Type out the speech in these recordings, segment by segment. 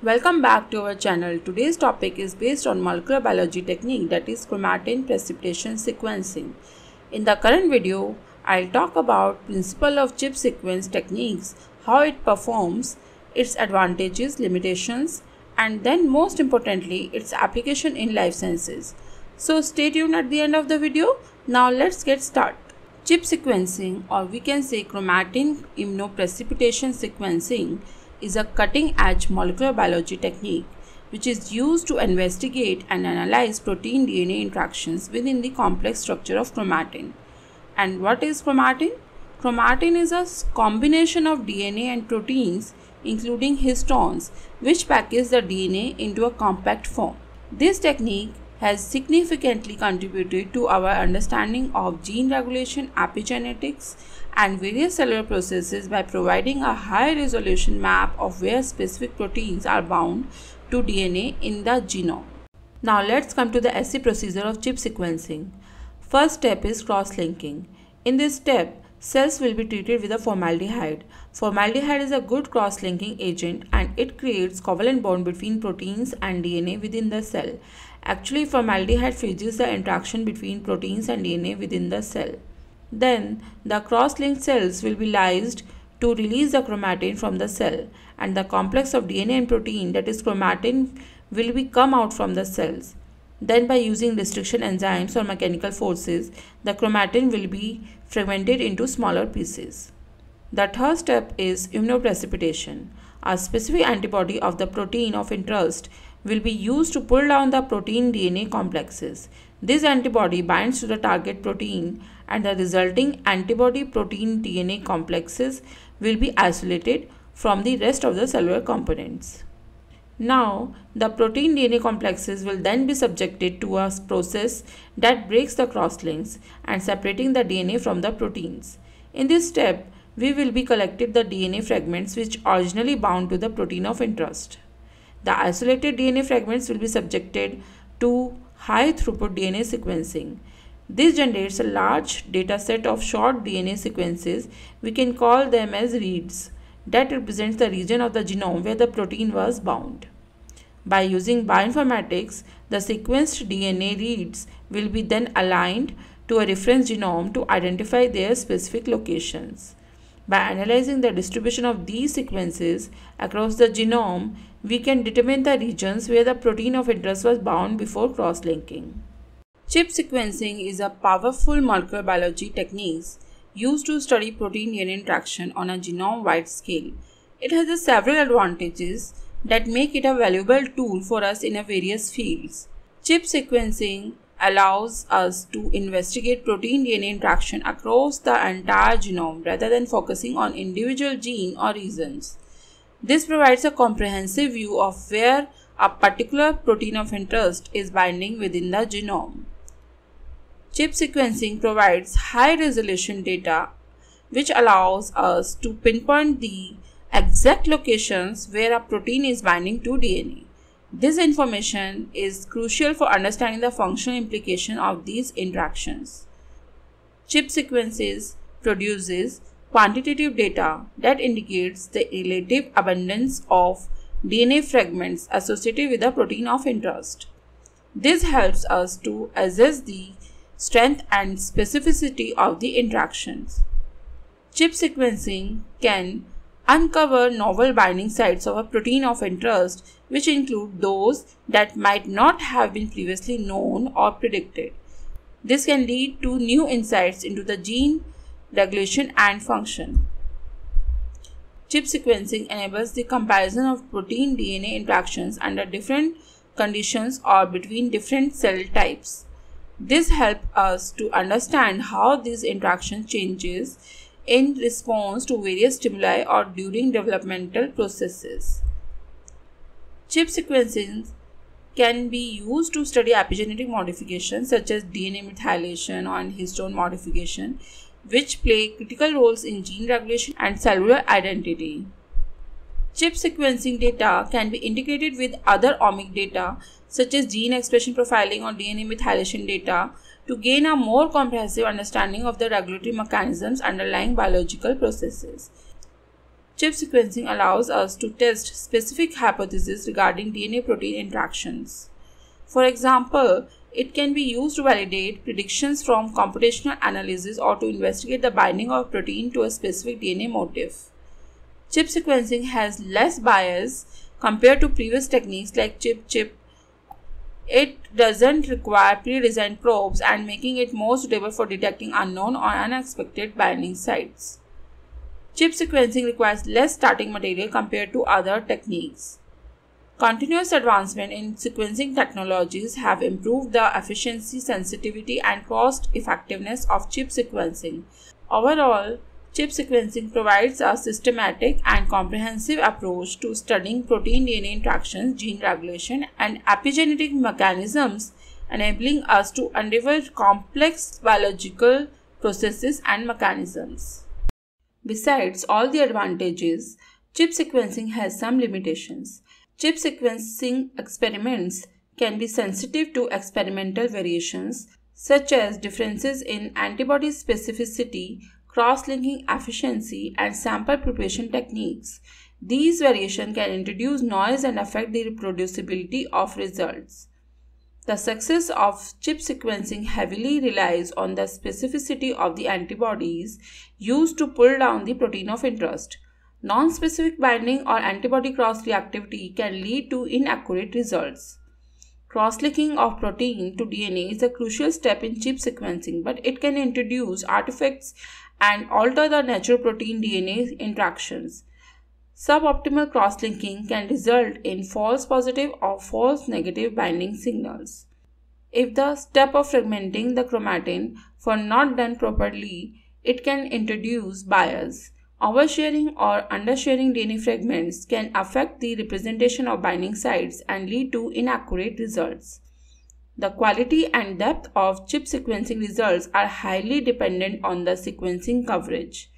Welcome back to our channel. Today's topic is based on molecular biology technique that is chromatin precipitation sequencing. In the current video, I'll talk about principle of chip sequence techniques, how it performs, its advantages, limitations, and then most importantly, its application in life sciences. So stay tuned at the end of the video. Now let's get started. Chip sequencing or we can say chromatin immunoprecipitation sequencing is a cutting edge molecular biology technique which is used to investigate and analyze protein DNA interactions within the complex structure of chromatin. And what is chromatin? Chromatin is a combination of DNA and proteins including histones which package the DNA into a compact form. This technique has significantly contributed to our understanding of gene regulation, epigenetics, and various cellular processes by providing a high resolution map of where specific proteins are bound to DNA in the genome. Now let's come to the assay procedure of chip sequencing. First step is cross-linking. In this step, cells will be treated with a formaldehyde. Formaldehyde is a good cross-linking agent and it creates covalent bond between proteins and DNA within the cell. Actually, formaldehyde freezes the interaction between proteins and DNA within the cell. Then, the cross-linked cells will be lysed to release the chromatin from the cell and the complex of DNA and protein that is chromatin will be come out from the cells. Then by using restriction enzymes or mechanical forces, the chromatin will be fragmented into smaller pieces. The third step is immunoprecipitation. A specific antibody of the protein of interest will be used to pull down the protein DNA complexes. This antibody binds to the target protein and the resulting antibody protein DNA complexes will be isolated from the rest of the cellular components. Now, the protein DNA complexes will then be subjected to a process that breaks the crosslinks and separating the DNA from the proteins. In this step, we will be collected the DNA fragments which originally bound to the protein of interest. The isolated DNA fragments will be subjected to high throughput DNA sequencing. This generates a large data set of short DNA sequences. We can call them as reads that represents the region of the genome where the protein was bound. By using bioinformatics, the sequenced DNA reads will be then aligned to a reference genome to identify their specific locations. By analyzing the distribution of these sequences across the genome, we can determine the regions where the protein of interest was bound before cross-linking. Chip sequencing is a powerful molecular biology technique used to study protein DNA interaction on a genome-wide scale. It has several advantages that make it a valuable tool for us in various fields. Chip sequencing allows us to investigate protein DNA interaction across the entire genome rather than focusing on individual gene or regions. This provides a comprehensive view of where a particular protein of interest is binding within the genome. Chip sequencing provides high resolution data which allows us to pinpoint the exact locations where a protein is binding to DNA. This information is crucial for understanding the functional implication of these interactions. Chip sequences produces quantitative data that indicates the relative abundance of DNA fragments associated with the protein of interest. This helps us to assess the strength and specificity of the interactions. Chip sequencing can uncover novel binding sites of a protein of interest, which include those that might not have been previously known or predicted. This can lead to new insights into the gene regulation and function. Chip sequencing enables the comparison of protein DNA interactions under different conditions or between different cell types. This helps us to understand how these interactions changes in response to various stimuli or during developmental processes. Chip sequencing can be used to study epigenetic modifications such as DNA methylation and histone modification, which play critical roles in gene regulation and cellular identity. Chip sequencing data can be integrated with other omic data such as gene expression profiling or DNA methylation data to gain a more comprehensive understanding of the regulatory mechanisms underlying biological processes. Chip sequencing allows us to test specific hypotheses regarding DNA protein interactions. For example, it can be used to validate predictions from computational analysis or to investigate the binding of protein to a specific DNA motif. Chip sequencing has less bias compared to previous techniques like chip-chip. It doesn't require pre-designed probes and making it more suitable for detecting unknown or unexpected binding sites. Chip sequencing requires less starting material compared to other techniques. Continuous advancement in sequencing technologies have improved the efficiency, sensitivity, and cost effectiveness of chip sequencing. Overall, chip sequencing provides a systematic and comprehensive approach to studying protein DNA interactions, gene regulation, and epigenetic mechanisms, enabling us to unravel complex biological processes and mechanisms. Besides all the advantages, chip sequencing has some limitations. Chip sequencing experiments can be sensitive to experimental variations such as differences in antibody specificity, cross-linking efficiency, and sample preparation techniques. These variations can introduce noise and affect the reproducibility of results. The success of chip sequencing heavily relies on the specificity of the antibodies used to pull down the protein of interest. Non-specific binding or antibody cross-reactivity can lead to inaccurate results. Cross-linking of protein to DNA is a crucial step in chip sequencing, but it can introduce artifacts and alter the natural protein DNA interactions. Suboptimal cross-linking can result in false positive or false negative binding signals. If the step of fragmenting the chromatin for not done properly, it can introduce bias. Overshearing or undershearing DNA fragments can affect the representation of binding sites and lead to inaccurate results. The quality and depth of chip sequencing results are highly dependent on the sequencing coverage.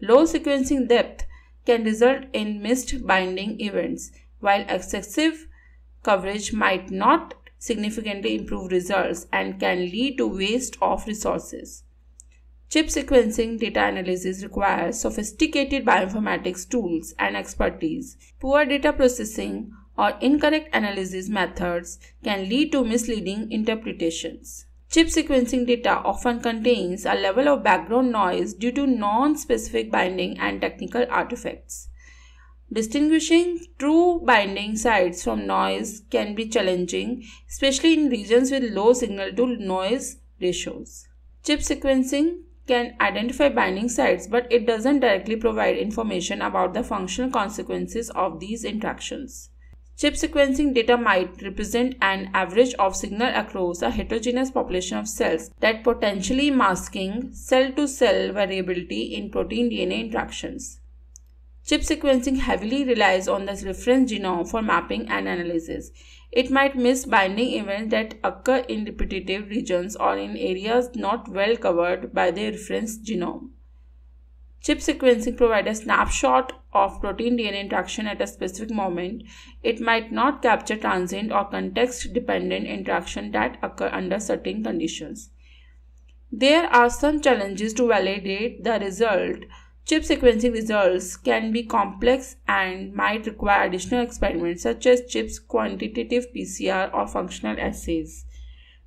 Low sequencing depth can result in missed binding events, while excessive coverage might not significantly improve results and can lead to waste of resources. Chip sequencing data analysis requires sophisticated bioinformatics tools and expertise. Poor data processing or incorrect analysis methods can lead to misleading interpretations. Chip sequencing data often contains a level of background noise due to non-specific binding and technical artifacts. Distinguishing true binding sites from noise can be challenging, especially in regions with low signal to noise ratios. Chip sequencing can identify binding sites, but it doesn't directly provide information about the functional consequences of these interactions. Chip sequencing data might represent an average of signal across a heterogeneous population of cells that potentially masking cell-to-cell variability in protein DNA interactions. Chip sequencing heavily relies on the reference genome for mapping and analysis. It might miss binding events that occur in repetitive regions or in areas not well covered by the reference genome. Chip sequencing provides a snapshot of protein DNA interaction at a specific moment. It might not capture transient or context-dependent interaction that occur under certain conditions. There are some challenges to validate the result. Chip sequencing results can be complex and might require additional experiments such as CHIPS quantitative PCR or functional assays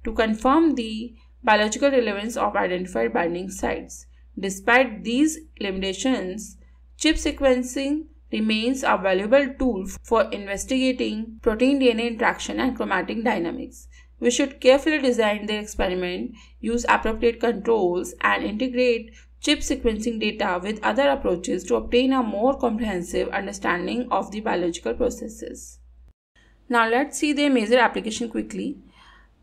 to confirm the biological relevance of identified binding sites. Despite these limitations, chip sequencing remains a valuable tool for investigating protein DNA interaction and chromatin dynamics. We should carefully design the experiment, use appropriate controls, and integrate chip sequencing data with other approaches to obtain a more comprehensive understanding of the biological processes. Now let's see their major application quickly.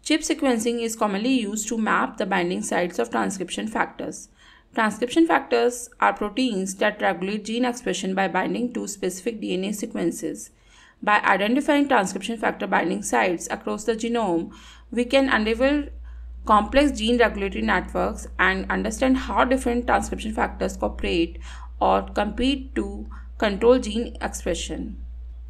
Chip sequencing is commonly used to map the binding sites of transcription factors. Transcription factors are proteins that regulate gene expression by binding to specific DNA sequences. By identifying transcription factor binding sites across the genome, we can unravel complex gene regulatory networks and understand how different transcription factors cooperate or compete to control gene expression.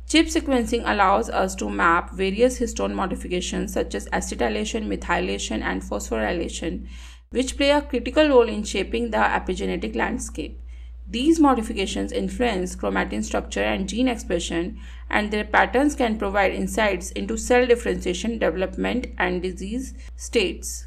Chip sequencing allows us to map various histone modifications such as acetylation, methylation, and phosphorylation which play a critical role in shaping the epigenetic landscape. These modifications influence chromatin structure and gene expression, and their patterns can provide insights into cell differentiation, development, and disease states.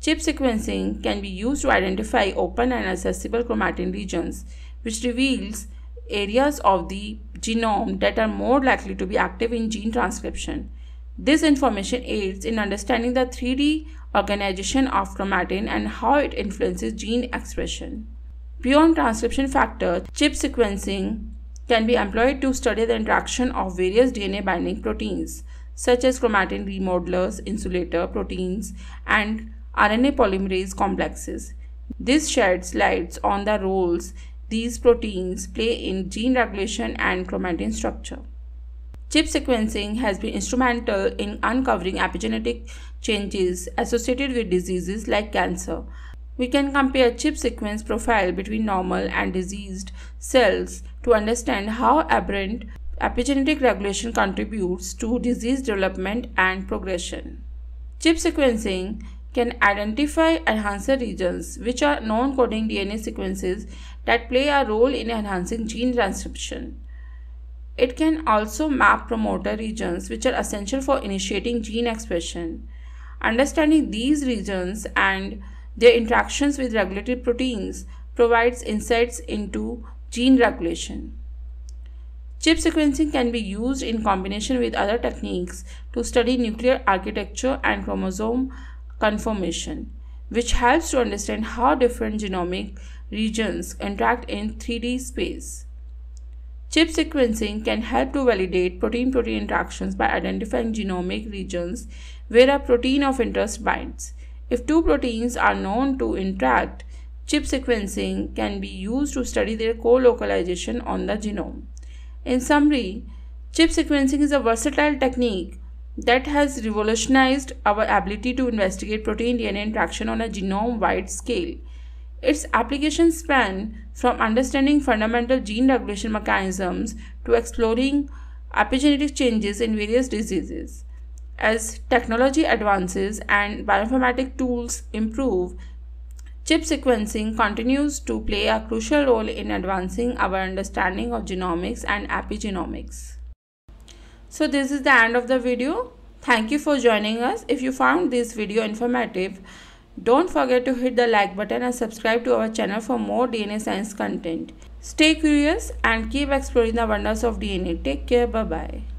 Chip sequencing can be used to identify open and accessible chromatin regions, which reveals areas of the genome that are more likely to be active in gene transcription. This information aids in understanding the 3D organization of chromatin and how it influences gene expression. Beyond transcription factor, chip sequencing can be employed to study the interaction of various DNA binding proteins such as chromatin remodelers, insulator proteins, and RNA polymerase complexes. This sheds lights on the roles these proteins play in gene regulation and chromatin structure. Chip sequencing has been instrumental in uncovering epigenetic changes associated with diseases like cancer. We can compare chip sequence profile between normal and diseased cells to understand how aberrant epigenetic regulation contributes to disease development and progression. Chip sequencing can identify enhancer regions, which are non-coding DNA sequences that play a role in enhancing gene transcription. It can also map promoter regions, which are essential for initiating gene expression. Understanding these regions and their interactions with regulatory proteins provides insights into gene regulation. Chip sequencing can be used in combination with other techniques to study nuclear architecture and chromosome conformation, which helps to understand how different genomic regions interact in 3D space. Chip sequencing can help to validate protein-protein interactions by identifying genomic regions where a protein of interest binds. If two proteins are known to interact, chip sequencing can be used to study their co-localization on the genome. In summary, chip sequencing is a versatile technique that has revolutionized our ability to investigate protein DNA interaction on a genome wide scale. Its applications span from understanding fundamental gene regulation mechanisms to exploring epigenetic changes in various diseases. As technology advances and bioinformatic tools improve, chip sequencing continues to play a crucial role in advancing our understanding of genomics and epigenomics. So this is the end of the video. Thank you for joining us. If you found this video informative, don't forget to hit the like button and subscribe to our channel for more DNA science content. Stay curious and keep exploring the wonders of DNA. Take care. Bye-bye.